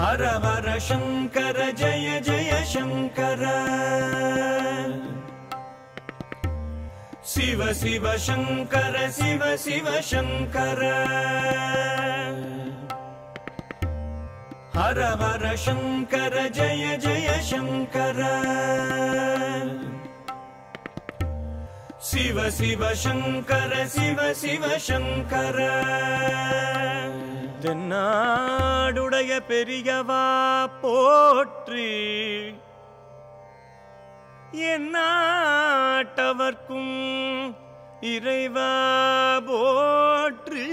हर हर शङ्कर जय जय शङ्कर शिव शिव शङ्कर शिव शिव शङ्कर हर हर शङ्कर जय जय शङ्कर शिव शिव शङ्कर शिव शिव शङ्कर தென்னாடுடைய பெரியவா போற்றி. என்னாட்டவர்க்கும் இறைவா போற்றி.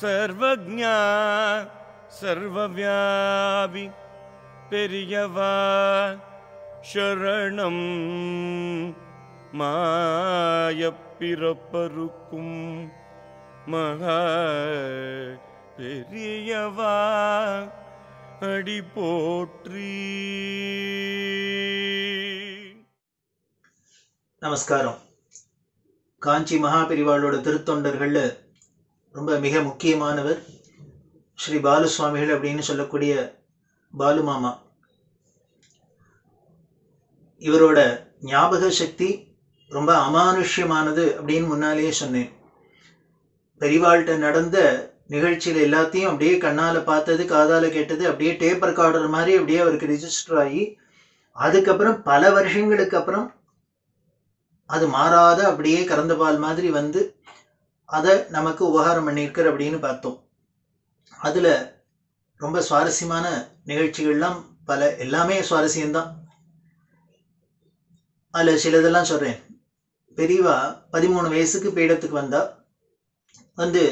சர்வஜா சர்வவியாபி பெரியவா ஷரணம் மாயப்பிறப்பருக்கும். மகா பெரியவா அடி போற்றி. நமஸ்காரம். காஞ்சி மகாபிரிவாளோட திருத்தொண்டர்கள்ல ரொம்ப மிக முக்கியமானவர் ஸ்ரீ பாலு சுவாமிகள் அப்படின்னு சொல்லக்கூடிய பாலு மாமா. இவரோட ஞாபக சக்தி ரொம்ப அமானுஷ்யமானது அப்படின்னு முன்னாலேயே சொன்னேன். பெரிவாள்கிட்ட நடந்த நிகழ்ச்சியில் எல்லாத்தையும் அப்படியே கண்ணால் பார்த்தது காதால் கேட்டது அப்படியே டேப் ரெக்கார்டர் மாதிரி அப்படியே அவருக்கு ரிஜிஸ்டர் ஆகி அதுக்கப்புறம் பல வருஷங்களுக்கு அப்புறம் அது மாறாத அப்படியே கறந்த பால் மாதிரி வந்து அதை நமக்கு உபகாரம் பண்ணியிருக்கார் அப்படின்னு பார்த்தோம். அதில் ரொம்ப சுவாரஸ்யமான நிகழ்ச்சிகள்லாம் பல எல்லாமே சுவாரஸ்யம்தான். அதில் சிலதெல்லாம் சொல்கிறேன் பெரியவா பதிமூணு வயசுக்கு பீடத்துக்கு வந்தால் வந்து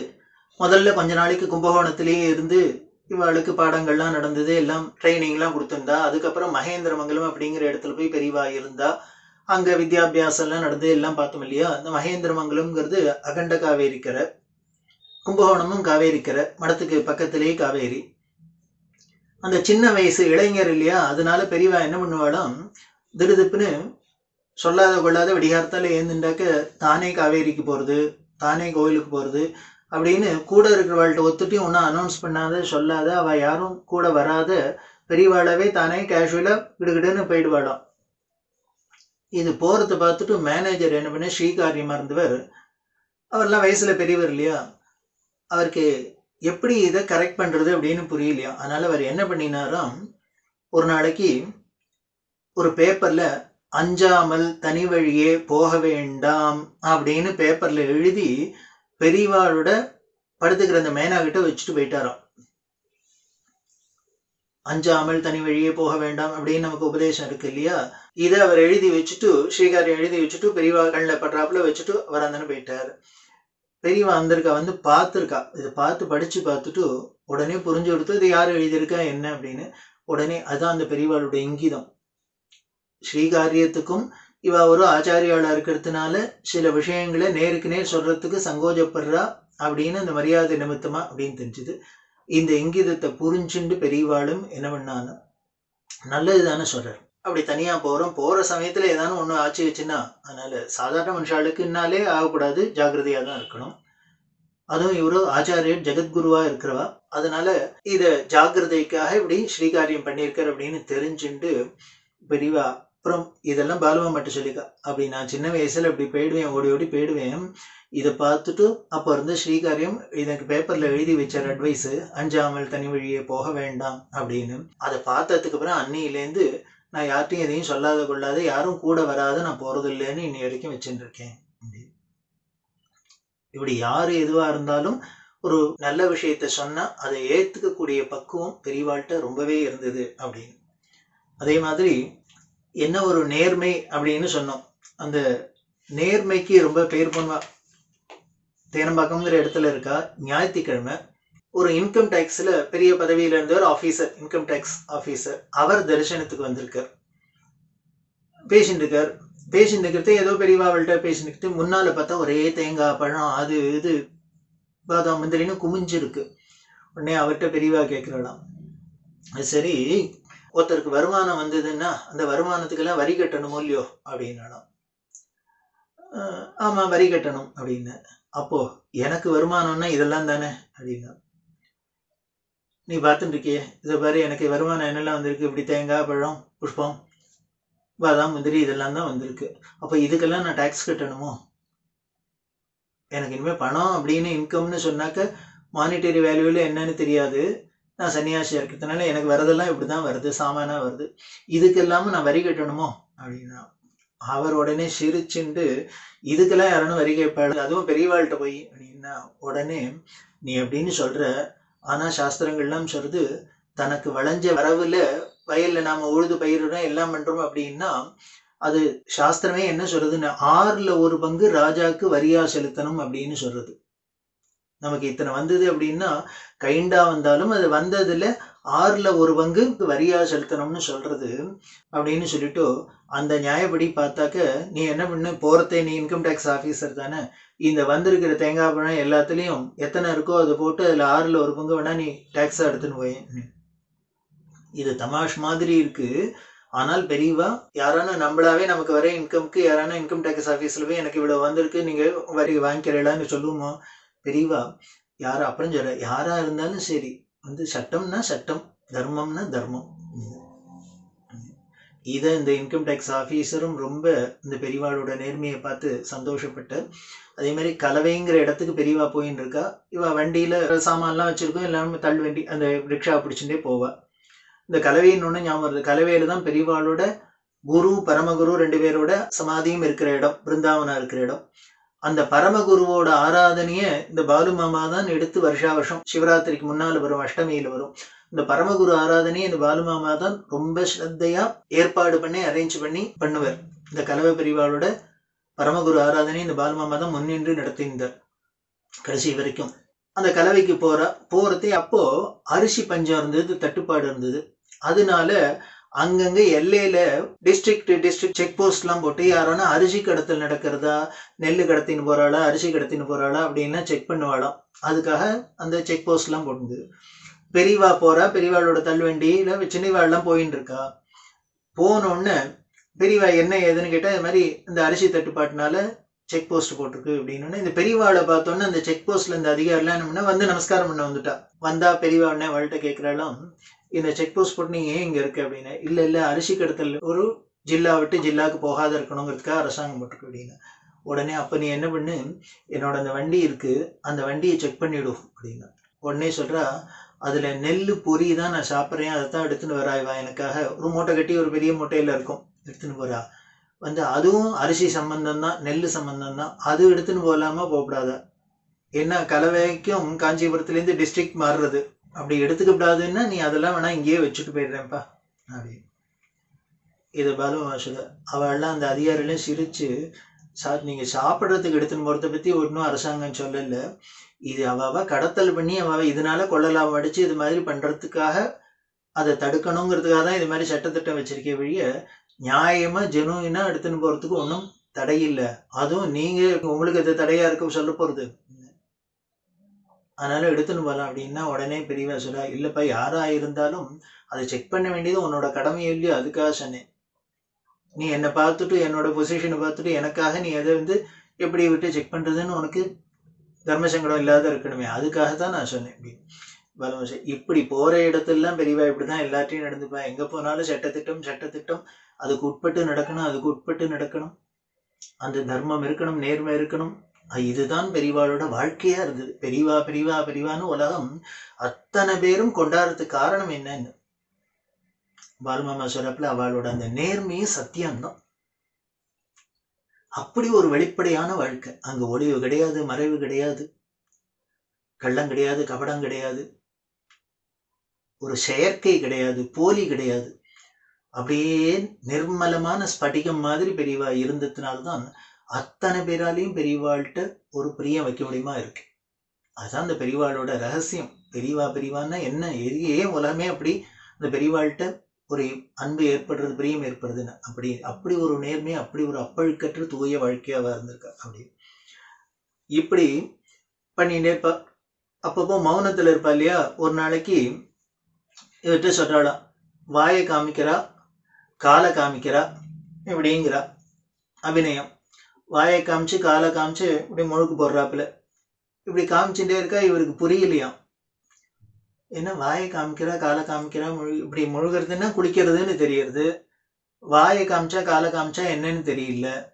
முதல்ல கொஞ்ச நாளைக்கு கும்பகோணத்திலேயே இருந்து இவாளுக்கு பாடங்கள்லாம் நடந்தது எல்லாம் ட்ரைனிங்லாம் கொடுத்துருந்தா அதுக்கப்புறம் மகேந்திரமங்கலம் அப்படிங்கிற இடத்துல போய் பெரியவா இருந்தா அங்கே வித்யாபியாசம்லாம் நடந்து எல்லாம் பார்த்தோம் இல்லையா? அந்த மகேந்திரமங்கலம்ங்கிறது அகண்ட காவேரிக்கரை கும்பகோணமும் காவேரிக்கரை மடத்துக்கு பக்கத்திலேயே காவேரி. அந்த சின்ன வயசு இளைஞர் இல்லையா? அதனால பெரியவா என்ன பண்ணுவாளாம்? திடுதிப்புன்னு சொல்லாத கொள்ளாத விடிகாரத்தால் ஏந்துண்டாக்க தானே காவேரிக்கு போகிறது தானே கோயிலுக்கு போகிறது அப்படின்னு கூட இருக்கிறவாள்கிட்ட ஒத்துட்டி ஒன்றும் அனௌன்ஸ் பண்ணாத சொல்லாத அவள் யாரும் கூட வராத பெரியவாளவே தானே கேஷுவலாக கிடுகிடுன்னு போயிடுவாளாம். இது போகிறத பார்த்துட்டு மேனேஜர் என்ன பண்ண ஸ்ரீகாரியமாக இருந்தவர் அவர்லாம் வயசில் பெரியவர் இல்லையா? அவருக்கு எப்படி இதை கரெக்ட் பண்ணுறது அப்படின்னு புரியலையா? அதனால் அவர் என்ன பண்ணினாராம் ஒரு நாளைக்கு ஒரு பேப்பரில் அஞ்சாமல் தனி வழியே போக வேண்டாம் அப்படின்னு பேப்பரில் எழுதி பெரியவாளோட படுத்துக்கிற அந்த மேனா வச்சுட்டு போயிட்டாராம். அஞ்சாமல் தனி வழியே போக வேண்டாம் அப்படின்னு நமக்கு உபதேசம் இருக்கு இல்லையா? இதை அவர் எழுதி வச்சுட்டு ஸ்ரீகாரி எழுதி வச்சுட்டு பெரியவா கண்ணில் படுறாப்புல வச்சுட்டு அவர் அந்தன்னு போயிட்டார். பெரியவா வந்திருக்கா வந்து பார்த்துருக்கா. இதை பார்த்து படித்து பார்த்துட்டு உடனே புரிஞ்சு கொடுத்து இது யார் எழுதியிருக்கா? என்ன? அப்படின்னு உடனே அதுதான் அந்த பெரியவாளுடைய இங்கிதம். ஸ்ரீகாரியத்துக்கும் இவ ஒரு ஆச்சாரியாளா இருக்கிறதுனால சில விஷயங்களை நேருக்கு நேர் சொல்றதுக்கு சங்கோஜப்படுறா அப்படின்னு அந்த மரியாதை நிமித்தமா அப்படின்னு தெரிஞ்சுது. இந்த இங்கிதத்தை புரிஞ்சுண்டு பெரியவாளும் என்ன பண்ணான்னு நல்லது தானே அப்படி தனியா போறோம். போற சமயத்துல ஏதானும் ஒண்ணு ஆச்சு வச்சுன்னா அதனால சாதாரண மனுஷாளுக்குன்னாலே ஆகக்கூடாது. ஜாகிரதையா தான் இருக்கணும். அதுவும் இவரு ஆச்சாரியர் ஜெகத்குருவா இருக்கிறவா. அதனால இத ஜாகிரதைக்காக இப்படி ஸ்ரீகாரியம் பண்ணியிருக்கார் அப்படின்னு தெரிஞ்சுண்டு பெரியவா அப்புறம் இதெல்லாம் பாலுவா மட்டும் சொல்லிக்கா. அப்படி நான் சின்ன வயசுல இப்படி போயிடுவேன் ஓடி ஓடி போயிடுவேன். இதை பார்த்துட்டு அப்போ இருந்து ஸ்ரீகாரியம் எனக்கு பேப்பர்ல எழுதி வச்சார் அட்வைஸ் அஞ்சாமல் தனி வழியே போக வேண்டாம் அப்படின்னு. அதை பார்த்ததுக்கு அப்புறம் அன்னையிலேருந்து நான் யார்ட்டையும் எதையும் சொல்லாத கொள்ளாத யாரும் கூட வராத நான் போறது இல்லைன்னு இன்னி வரைக்கும் வச்சுட்டு இப்படி யாரு எதுவா இருந்தாலும் ஒரு நல்ல விஷயத்த சொன்னா அதை ஏத்துக்கக்கூடிய பக்குவம் பெரியவாழ்கிட்ட ரொம்பவே இருந்தது அப்படின்னு. அதே மாதிரி என்ன ஒரு நேர்மை அப்படின்னு சொன்னோம். அந்த நேர்மைக்கு ரொம்ப பேர் பண்ணுவா. தேனம்பாக்கம்ங்கிற இடத்துல இருக்கா ஞாயிற்றுக்கிழமை ஒரு இன்கம் டேக்ஸில் பெரிய பதவியில் இருந்தவர் ஆஃபீஸர் இன்கம் டேக்ஸ் ஆஃபீஸர் அவர் தரிசனத்துக்கு வந்திருக்கார். பேசிட்டு இருக்கார். பேசிட்டு இருக்கிறது ஏதோ பெரியவா அவள்கிட்ட பேசிட்டு முன்னால் பார்த்தா ஒரே தேங்காய் பழம் அது இது பாதாம் முந்திரின்னு குமிஞ்சிருக்கு. உடனே அவர்கிட்ட பெரியவா கேட்கிறாளாம் அது சரி ஒருத்தருக்கு வருமானம் வந்ததுன்னா அந்த வருமானத்துக்கெல்லாம் வரி கட்டணுமோ இல்லையோ அப்படின்னாலாம் ஆமாம் வரி கட்டணும் அப்படின்னு. அப்போ எனக்கு வருமானம்னா இதெல்லாம் தானே அப்படின்னா நீ பார்த்துட்டுருக்கியே இதை பாரு எனக்கு வருமானம் என்னெல்லாம் வந்திருக்கு? இப்படி தேங்காய் பழம் புஷ்பம் பாதாம் முந்திரி இதெல்லாம் தான் வந்திருக்கு. அப்போ இதுக்கெல்லாம் நான் டேக்ஸ் கட்டணுமோ? எனக்கு இனிமேல் பணம் அப்படின்னு இன்கம்னு சொன்னாக்க மானிட்டரி வேல்யூவில் என்னன்னு தெரியாது. நான் சன்னியாசியாக இருக்கிறதுனால எனக்கு வரதெல்லாம் இப்படி தான் வருது சாமானாக வருது. இதுக்கெல்லாமும் நான் வரி கட்டணுமோ? அப்படின்னா அவர் உடனே சிரிச்சுண்டு இதுக்கெல்லாம் யாரும் வரி கேட்பாடு அதுவும் பெரியவாள்கிட்ட போய். அப்படின்னா உடனே நீ அப்படின்னு சொல்ற? ஆனா சாஸ்திரங்கள்லாம் சொல்றது தனக்கு வளைஞ்ச வரவுல வயல்ல நாம உழுது பயிரிடுறோம் எல்லாம் பண்றோம் அப்படின்னா அது சாஸ்திரமே என்ன சொல்றதுன்னு ஆறுல ஒரு பங்கு ராஜாக்கு வரியா செலுத்தணும் அப்படின்னு சொல்றது நமக்கு இத்தனை வந்தது அப்படின்னா கைண்டா வந்தாலும் அது வந்ததுல ஆறுல ஒரு பங்கு வரியா செலுத்தணும்னு சொல்றது அப்படின்னு சொல்லிட்டு அந்த நியாயப்படி பார்த்தாக்க நீ என்ன பண்ணு? போறதே நீ இன்கம் டேக்ஸ் ஆஃபீஸர் தானே. இந்த வந்திருக்கிற தேங்காய் பழம் எல்லாத்துலேயும் எத்தனை இருக்கோ அதை போட்டு அதில் ஆறில் ஒரு பங்கு வேணா நீ டேக்ஸாக எடுத்துன்னு போய். இது தமாஷ் மாதிரி இருக்கு. ஆனால் பெரியவா யாரான நம்மளாவே நமக்கு வர இன்கம்க்கு யாரான இன்கம் டேக்ஸ் ஆஃபீஸில் போய் எனக்கு இவ்வளோ வந்திருக்கு நீங்கள் வரி வாங்கிக்கிறீங்களான்னு சொல்லுவோமோ பெரியவா யாரா அப்புறம் சொல்ல யாரா இருந்தாலும் சரி வந்து சட்டம்னா சட்டம் தர்மம்னா தர்மம். இதை இந்த இன்கம் டேக்ஸ் ஆஃபீஸரும் ரொம்ப இந்த பெரியவாளோட நேர்மையை பார்த்து சந்தோஷப்பட்டு அதே மாதிரி கலவைங்கிற இடத்துக்கு பெரியவா போயின்னு இருக்கா இவ வண்டியில் சாமான்லாம் வச்சுருக்கோம் எல்லாமே தள்ளு வண்டி அந்த ரிக்ஷா பிடிச்சுட்டே போவா. இந்த கலவைன்னு ஒன்று ஞாபகம் வருது. கலவையில் தான் பெரியவாளோட குரு பரமகுரு ரெண்டு பேரோட சமாதியும் இருக்கிற இடம் பிருந்தாவனா இருக்கிற இடம். அந்த பரமகுருவோட ஆராதனைய இந்த பாலு மாமா தான் எடுத்து வருஷா வருஷம் சிவராத்திரிக்கு முன்னால வரும் அஷ்டமியில வரும். இந்த பரமகுரு ஆராதனையை இந்த பாலு மாமா தான் ரொம்ப ஸ்ரத்தையா ஏற்பாடு பண்ணி அரேஞ்ச் பண்ணி பண்ணுவார். இந்த கலவை பிரிவாளோட பரமகுரு ஆராதனை இந்த பாலு மாமா தான் முன்னின்று நடத்தியிருந்தார் கடைசி வரைக்கும். அந்த கலவைக்கு போற போறதே அப்போ அரிசி பஞ்சம் இருந்தது தட்டுப்பாடு இருந்தது. அதனால அங்கங்க எல்லையில டிஸ்ட்ரிக்ட் டிஸ்ட்ரிக்ட் செக் போஸ்ட் எல்லாம் போட்டு யாரானா அரிசி கடத்தல் நடக்கிறதா நெல் கடத்தின்னு போறாளா அரிசி கடத்தின்னு போறாளா அப்படின்லாம் செக் பண்ணுவாளாம். அதுக்காக அந்த செக் போஸ்ட் எல்லாம் போட்டுது. பெரியவா போறா பெரியவாளோட தள்ளுவண்டியில சின்னவாள்லாம் போயின்னு இருக்கா. போனோடனே பெரியவா என்ன ஏதுன்னு கேட்டா இது மாதிரி இந்த அரிசி தட்டுப்பாட்டினால செக் போஸ்ட் போட்டிருக்கு அப்படின்னு. இந்த பெரியவாளை பார்த்தோன்னே அந்த செக் போஸ்ட்ல இந்த அதிகாரிலாம் என்ன வந்து நமஸ்காரம் பண்ண வந்துட்டா. வந்தா பெரியவா உடனே அவள்கிட்ட கேட்கிறாளாம் இந்த செக் போஸ்ட் போட்டு நீங்கள் ஏன் இங்கே இருக்கு அப்படின்னு. இல்லை இல்லை அரிசி கடத்தல் ஒரு ஜில்லா விட்டு ஜில்லாக்கு போகாத இருக்கணுங்கிறதுக்காக அரசாங்கம் போட்டுருக்கு அப்படின்னு. உடனே அப்போ நீ என்ன பண்ணு? என்னோட அந்த வண்டி இருக்குது அந்த வண்டியை செக் பண்ணிவிடும் அப்படின்னு. உடனே சொல்கிறா அதில் நெல் பொறி தான் நான் சாப்பிட்றேன். அதை தான் எடுத்துன்னு வராய்வா எனக்காக. ஒரு மூட்டை கட்டி ஒரு பெரிய மூட்டையில் இருக்கும். எடுத்துன்னு போகிறா வந்து அதுவும் அரிசி சம்பந்தம் தான் நெல் சம்பந்தம் தான். அது எடுத்துன்னு போகலாமா போகக்கூடாதா? என்ன கலவைக்கும் காஞ்சிபுரத்துலேருந்து டிஸ்ட்ரிக்ட் மாறுறது. அப்படி எடுத்துக்கப்படாதுன்னா நீ அதெல்லாம் வேணா இங்கேயே வச்சுட்டு போயிடுறேன்ப்பா. அப்படி. இது பாலு சொல்ல அவள்லாம் அந்த அதிகாரிலாம் சிரிச்சு சா நீங்க சாப்பிட்றதுக்கு எடுத்துன்னு போகிறத பத்தி ஒன்றும் அரசாங்கம் சொல்லல. இது அவ கடத்தல் பண்ணி அவ இதனால கொள்ளலாம் அடிச்சு இது மாதிரி பண்றதுக்காக அதை தடுக்கணுங்கிறதுக்காக தான் இது மாதிரி சட்டத்திட்டம் வச்சிருக்கே வழிய நியாயமா ஜெனுவினா எடுத்துன்னு போறதுக்கு ஒன்றும் தடை இல்லை அதுவும் நீங்கள் உங்களுக்கு அது தடையா இருக்கும் சொல்ல போறது? அதனால எடுத்துன்னு போகலாம் அப்படின்னா உடனே பெரியவா சொல்ல இல்லைப்பா யாராக இருந்தாலும் அதை செக் பண்ண வேண்டியது உன்னோட கடமை இல்லையோ அதுக்காக சொன்னேன். நீ என்னை பார்த்துட்டு என்னோட பொசிஷனை பார்த்துட்டு எனக்காக நீ எதை வந்து எப்படி விட்டு செக் பண்ணுறதுன்னு உனக்கு தர்மசங்கடம் இல்லாத இருக்கணுமே அதுக்காக தான் நான் சொன்னேன். இப்படி பலவசம் இப்படி போகிற இடத்துலலாம் பெரியவா இப்படி தான் எல்லாத்தையும் நடந்துப்பா. எங்கே போனாலும் சட்டத்திட்டம் சட்டத்திட்டம். அதுக்கு உட்பட்டு நடக்கணும் அதுக்கு உட்பட்டு நடக்கணும். அந்த தர்மம் இருக்கணும் நேர்மை இருக்கணும். இதுதான் பெரியவாளோட வாழ்க்கையா இருந்தது பெரியவா பெரியவா பெரியவான்னு உலகம் அத்தனை பேரும் கொண்டாடுறதுக்கு காரணம் என்னன்னு. பாலுமாமா சொல்றப்பல அவளோட அந்த நேர்மையும் சத்தியம்தான். அப்படி ஒரு வெளிப்படையான வாழ்க்கை. அங்க ஒளிவு கிடையாது மறைவு கிடையாது கள்ளம் கிடையாது கபடம் கிடையாது ஒரு செயற்கை கிடையாது போலி கிடையாது. அப்படியே நிர்மலமான ஸ்படிகம் மாதிரி பெரியவா இருந்ததுனால்தான் அத்தனை பேராலையும் பெரியவாள்கிட்ட ஒரு பிரியம் வைக்க முடியுமா இருக்கு? அதுதான் அந்த பெரியவாளோட ரகசியம். பெரியவா பெரியவான்னா என்ன? ஏன் உலகமே அப்படி. அந்த பெரியவாள்கிட்ட ஒரு அன்பு ஏற்படுறது பிரியம் ஏற்படுதுன்னு அப்படி அப்படி ஒரு நேர்மை அப்படி ஒரு அப்பழுக்கற்ற தூய வாழ்க்கையாக இருந்திருக்கா அப்படி. இப்படி பண்ணிட்டே இருப்பா. அப்பப்போ மௌனத்தில் இருப்பா இல்லையா? ஒரு நாளைக்கு இவர்கிட்ட சொல்கிறாளாம் வாயை காமிக்கிறா காலை காமிக்கிறா இப்படிங்கிறா. அபிநயம். வாயை காமிச்சு காலை காமிச்சு இப்படி முழுக்கு போடுறாப்புல. இப்படி காமிச்சுட்டே இருக்கா இவருக்கு புரியலையாம். என்ன வாயை காமிக்கிறா காலை காமிக்கிறா முழு- இப்படி முழுகிறதுன்னா குளிக்கிறதுன்னு தெரியறது. வாயை காமிச்சா காலை காமிச்சா என்னன்னு தெரியல.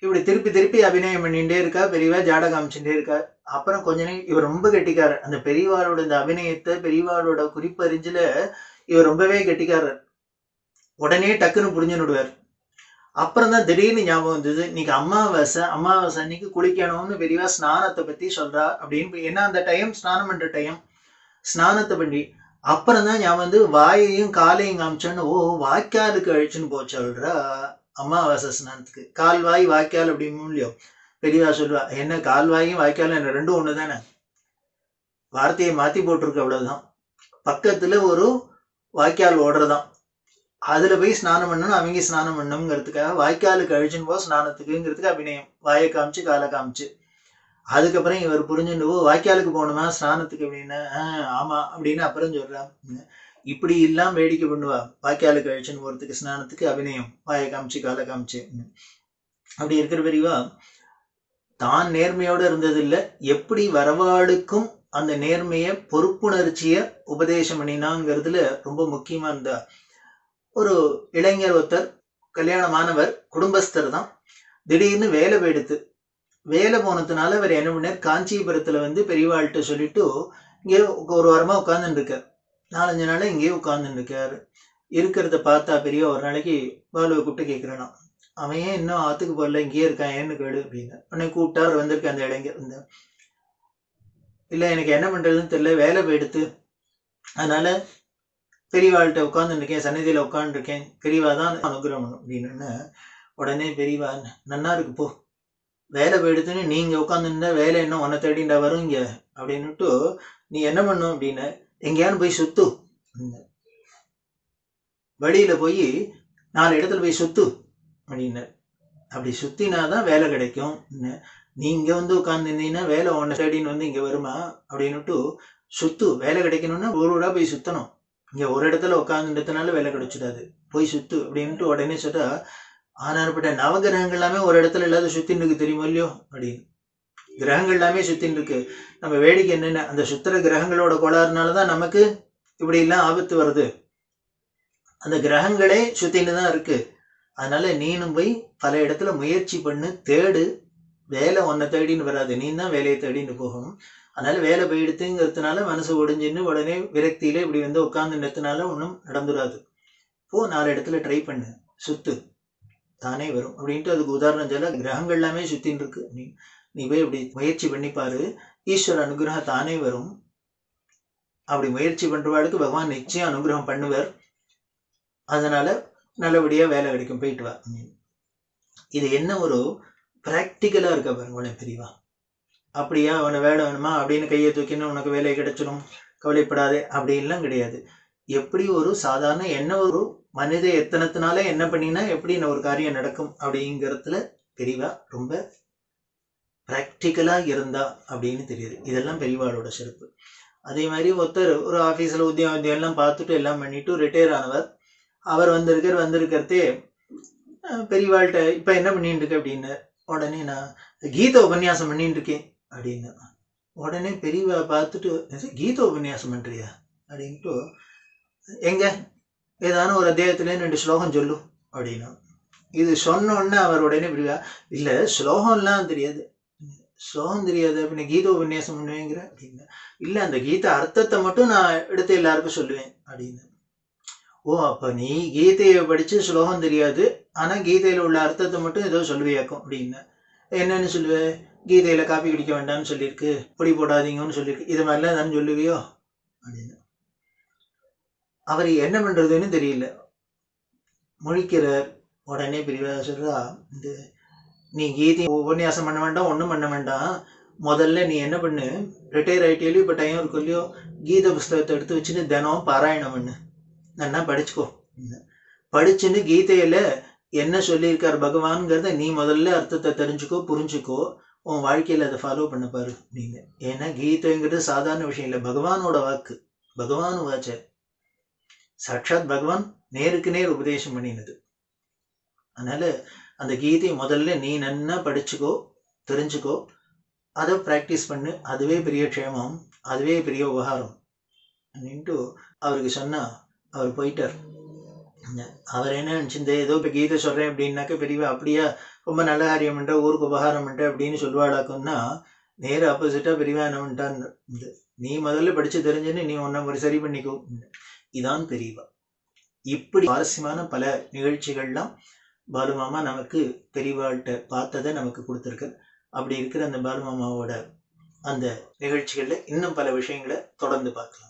இப்படி திருப்பி திருப்பி அபிநயம் பண்ணிகிட்டே இருக்கா பெரியவா ஜாட காமிச்சுட்டே இருக்கா. அப்புறம் கொஞ்ச நேரம் இவர் ரொம்ப கெட்டிக்காரர். அந்த பெரியவாளோட இந்த அபிநயத்தை பெரியவாளோட குறிப்பறிஞ்சில் இவர் ரொம்பவே கெட்டிக்காரர். உடனே டக்குன்னு புரிஞ்சுன்னுடுவார் அப்புறம் தான் திடீர்னு ஞாபகம் வந்தது இன்னைக்கு அமாவாசை அமாவாசை அன்னைக்கு குளிக்கணும்னு பெரியவா ஸ்நானத்தை பத்தி சொல்றா அப்படின்னு ஏன்னா அந்த டைம் ஸ்நானம் பண்ற டைம் ஸ்நானத்தை பண்ணி அப்புறம் தான் ஞாபகம் வந்து வாயையும் காலையும் காமிச்சோன்னு ஓ வாய்க்காலுக்கு அழிச்சுன்னு போச்சு சொல்றா அமாவாசை ஸ்நானத்துக்கு. கால்வாய் வாய்க்கால் அப்படின்னு இல்லையோ? பெரியவா சொல்லுவா என்ன கால்வாயும் வாய்க்காலும் என்ன ரெண்டும் ஒண்ணு தானே வார்த்தையை மாத்தி போட்டிருக்கு அவ்வளவுதான். பக்கத்துல ஒரு வாய்க்கால் ஓடுறதான் அதுல போய் ஸ்நானம் பண்ணணும் அவங்க ஸ்நானம் பண்ணணுங்கிறதுக்காக வாய்க்காலுக்கு அழிச்சுன்னு போ ஸ்நானத்துக்குங்கிறதுக்கு அபிநயம். வாயை காமிச்சு காலை காமிச்சு. அதுக்கப்புறம் இவர் புரிஞ்சுட்டு போ வாய்க்காலுக்கு போகணுமா? ஸ்நானத்துக்கு அப்படின்னா. "ஆஹ், ஆமா அப்படின்னு அப்புறம் சொல்றா இப்படி எல்லாம் வேடிக்கை பண்ணுவா. வாய்க்காலுக்கு அழிச்சுன்னு போறதுக்கு ஸ்நானத்துக்கு அபிநயம். வாயை காமிச்சு காலை காமிச்சு. அப்படி இருக்கிற பெரியவா தான் நேர்மையோட இருந்ததில்லை. எப்படி வரவாளுக்கும் அந்த நேர்மையை பொறுப்புணர்ச்சியை உபதேசம் பண்ணினாங்கிறதுல ரொம்ப முக்கியமா இருந்தா ஒரு இளைஞர் ஒருத்தர் கல்யாணமானவர் குடும்பஸ்தர் தான். திடீர்னு வேலை போயிடுத்து வேலை போனதுனால அவர் என்ன பண்ணார்? காஞ்சிபுரத்தில் வந்து பெரியவாள்கிட்ட சொல்லிட்டு இங்கே ஒரு வாரமாக உட்காந்துருக்கார் நாலஞ்சு நாள் இங்கேயே உட்காந்துருக்கார் இருக்கிறத பார்த்தா பெரிய ஒரு நாளைக்கு பாலுவை கூப்பிட்டு கேட்கிறானா அவன் ஏன் இன்னும் ஆற்றுக்கு போடல இங்கேயே இருக்கான். ஏன்னு கேடு அப்படின்னு. உடனே கூப்பிட்டா அவர் வந்திருக்க அந்த இளைஞர். இந்த இல்லை எனக்கு என்ன பண்ணுறதுன்னு தெரியல. வேலை போயிடுத்து அதனால் பெரியவாள்கிட்ட உட்காந்துருக்கேன் சந்நிதியில உட்காந்துருக்கேன் பெரியவா தான் அனுகிரகம் அப்படின்னு உடனே பெரியவா நன்னா இருக்கு போ. வேலை போயிடுத்துன்னு நீங்கள் உட்காந்துருந்தா வேலை என்ன உன்னை தேடிண்டா வரும் இங்கே? அப்படின்னுட்டு நீ என்ன பண்ணும்? அப்படின்னு எங்கேயானு போய் சுத்து. வழியில் போய் நாலு இடத்துல போய் சுத்து. அப்படின்னு அப்படி சுத்தினாதான் வேலை கிடைக்கும். நீங்கள் வந்து உட்காந்துருந்தீங்கன்னா வேலை உன்னை தேடின்னு வந்து இங்கே வருமா? அப்படின்னுட்டு சுத்து. வேலை கிடைக்கணும்னா ஒரு ஊடாக போய் சுத்தணும். இங்கே ஒரு இடத்துல உட்காந்துட்டதுனால வேலை கிடைச்சிடாது. போய் சுத்து அப்படின்ட்டு உடனே சொல்லிட்டா ஆனாற்பட்ட நவகிரகங்கள் எல்லாமே ஒரு இடத்துல இல்லாத சுத்தின்னு இருக்கு தெரியுமோ இல்லையோ? அப்படின்னு. கிரகங்கள் எல்லாமே சுத்தின்னு இருக்கு. நம்ம வேடிக்கை என்னென்ன? அந்த சுத்திர கிரகங்களோட கோளாறுனால தான் நமக்கு இப்படி எல்லாம் ஆபத்து வருது. அந்த கிரகங்களே சுத்தின்னு தான் இருக்கு. அதனால நீனும் போய் பல இடத்துல முயற்சி பண்ணு தேடு. வேலை உன்னை தேடின்னு வராது. நீ தான் வேலையை தேடின்னு போகணும். அதனால வேலை போயிடுத்துங்கிறதுனால மனசு ஒடிஞ்சுன்னு உடனே விரக்தியில இப்படி வந்து உட்காந்து நிறுத்தினால ஒன்றும் நடந்துடாது போ நாலு இடத்துல ட்ரை பண்ணு. சுத்து. தானே வரும். அப்படின்ட்டு அதுக்கு உதாரணம் சொல்ல கிரகங்கள் எல்லாமே சுத்தின்னு இருக்கு. நீ நீ போய் இப்படி முயற்சி பண்ணி பாரு. ஈஸ்வர அனுகிரகம் தானே வரும். அப்படி முயற்சி பண்றவாளுக்கு பகவான் நிச்சயம் அனுகிரகம் பண்ணுவார். அதனால நல்லபடியா வேலை கிடைக்கும். போயிட்டு வா. இது என்ன ஒரு பிராக்டிக்கலா இருக்க பாருங்க பெரியவா? அப்படியா அவனை வேலை வேணுமா? அப்படின்னு கையை தூக்கினா உனக்கு வேலை கிடைச்சிடும் கவலைப்படாதே அப்படின்லாம் கிடையாது. எப்படி ஒரு சாதாரண என்ன ஒரு மனித எத்தனத்தினால என்ன பண்ணினா எப்படி ஒரு காரியம் நடக்கும் அப்படிங்கிறதுல பெரியவா ரொம்ப ப்ராக்டிக்கலாக இருந்தா அப்படின்னு தெரியுது. இதெல்லாம் பெரியவாளோட சிறப்பு அதே மாதிரி ஒருத்தர் ஒரு ஆஃபீஸில் உத்தியோகம் எல்லாம் பார்த்துட்டு எல்லாம் பண்ணிட்டு ரிட்டையர் ஆனவர். அவர் வந்திருக்கார் வந்திருக்கிறதே பெரியவாள்கிட்ட இப்போ என்ன பண்ணிட்டு இருக்க? அப்படின்னு உடனே நான் கீத உபன்யாசம் பண்ணிட்டு இருக்கேன். அப்படின்னு. உடனே பெரியவா பார்த்துட்டு கீத உபன்யாசம் பண்ணுறியா அப்படின்ட்டு எங்க? ஏதான ஒரு அத்தியாயத்துல ரெண்டு ஸ்லோகம் சொல்லு அப்படின்னா. இது சொன்ன உடனே அவர் உடனே பிரிவா இல்லை ஸ்லோகம்லாம் தெரியாது. ஸ்லோகம் தெரியாது அப்படின்னு கீத உபன்யாசம் பண்ணுவேங்கிற? அப்படின்னு. இல்லை அந்த கீத அர்த்தத்தை மட்டும் நான் எடுத்து எல்லாருக்கும் சொல்லுவேன் அப்படின்னு. ஓ அப்போ நீ கீதையை படித்து ஸ்லோகம் தெரியாது ஆனால் கீதையில் உள்ள அர்த்தத்தை மட்டும் ஏதோ சொல்லுவியாக்கும் அப்படின்னு. என்னன்னு சொல்லுவேன் கீதையில் காப்பி குடிக்க வேண்டாம்னு சொல்லியிருக்கு. பொடி போடாதீங்கன்னு சொல்லியிருக்கு. இது மாதிரிலாம் தானே சொல்லுவியோ? அப்படின்னு. அவர் என்ன பண்ணுறதுன்னு தெரியல. முழிக்கிறார். உடனே பிரிவாக சொல்கிறா இந்த நீ கீதை உபன்யாசம் பண்ண வேண்டாம் ஒன்றும் பண்ண வேண்டாம். முதல்ல நீ என்ன பண்ணு? ரிட்டையர் ஆயிட்டேலையும் இப்போ டைம் இருக்கும் இல்லையோ கீத புஸ்தகத்தை எடுத்து வச்சுன்னு தினம் பாராயணம் பண்ணு. நல்லா படிச்சுக்கோ. படிச்சுன்னு கீதையில் என்ன சொல்லியிருக்கார் பகவான்ங்கிறத நீ முதல்ல அர்த்தத்தை தெரிஞ்சுக்கோ புரிஞ்சுக்கோ. உன் வாழ்க்கையில் அதை ஃபாலோ பண்ண பாரு நீங்க. ஏன்னா கீதைங்கிறது சாதாரண விஷயம் இல்லை. பகவானோட வாக்கு பகவான் வாச்ச சாட்சாத் பகவான் நேருக்கு நேர் உபதேசம் பண்ணினது. அதனால அந்த கீதையை முதல்ல நீ நன்னா படிச்சுக்கோ தெரிஞ்சுக்கோ. அதை ப்ராக்டிஸ் பண்ணு. அதுவே பெரிய க்ஷேமம். அதுவே பெரிய உபகாரம். அப்படின்ட்டு அவருக்கு சொன்னால் அவர் போயிட்டார். அவர் என்ன நினச்சிருந்த ஏதோ இப்போ கீதை சொல்கிறேன் அப்படின்னாக்க பெரியவா அப்படியா? ரொம்ப நல்ல காரியம் பண்ணுற ஊருக்கு உபகாரம் பண்ணுற அப்படின்னு சொல்லுவாளாக்குன்னா நேர ஆப்போசிட்டாக பெரியவா என்ன நீ முதல்ல படித்து தெரிஞ்சுன்னு நீ ஒன்றை ஒரு சரி பண்ணிக்கோ. இதான் பெரியவா. இப்படி சுவாரஸ்யமான பல நிகழ்ச்சிகள்லாம் பாலுமாமா நமக்கு பெரியவாள்கிட்ட பார்த்ததை நமக்கு கொடுத்துருக்கு. அப்படி இருக்கிற அந்த பாலுமாமாவோட அந்த நிகழ்ச்சிகளில் இன்னும் பல விஷயங்களை தொடர்ந்து பார்க்கலாம்.